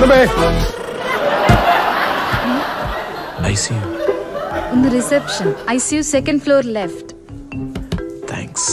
నువ్వే ఐసీయూ ఉంది reception ICU second floor left thanks